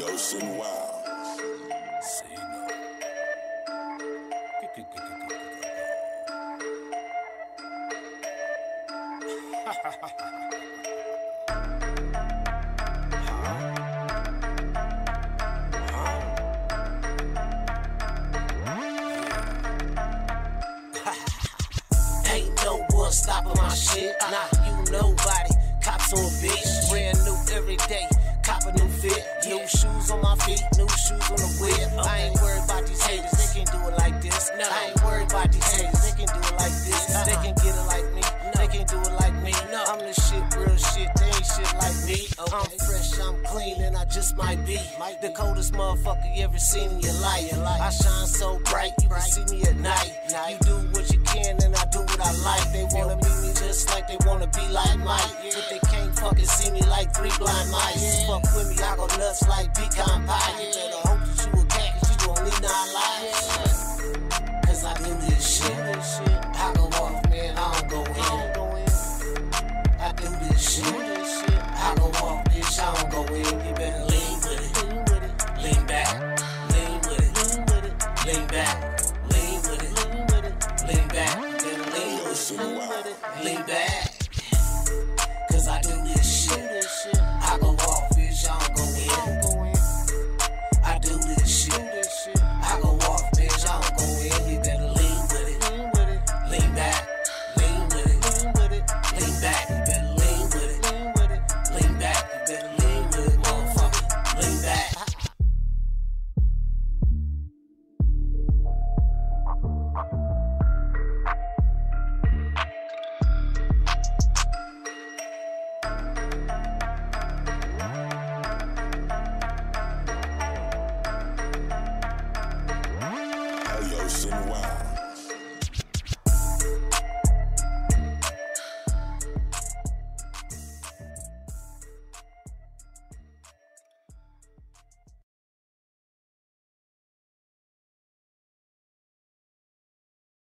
Bushing Wild. Say. Ain't no one stopping my shit. Nah, you nobody. Cops on bitch. Feet. New shoes on the whip. I ain't worried about these haters. They can do it like this. I ain't worried about these haters. They can do it like this. They can get it like me. They can do it like me. I'm the shit, real shit. They ain't shit like me. I'm fresh, I'm clean, and I just might be the coldest motherfucker you ever seen in your life. I shine so bright, you can see me at night. You do what you can, and I do what I like. They wanna meet me just like they wanna be like Mike, but they can't see me like three blind mice. Fuck with me, I go nuts like pecan pie. You better hope that you a cat, cause you gon' need nine lives. Cause I do this shit. I go off, man, I don't go in. I do this shit. I go off, bitch, I don't go in. You better lean with it. Lean back. Lean with it. Lean back. Lean with it. Lean back. Then lean with it. Lean. Ghosts in a Wild.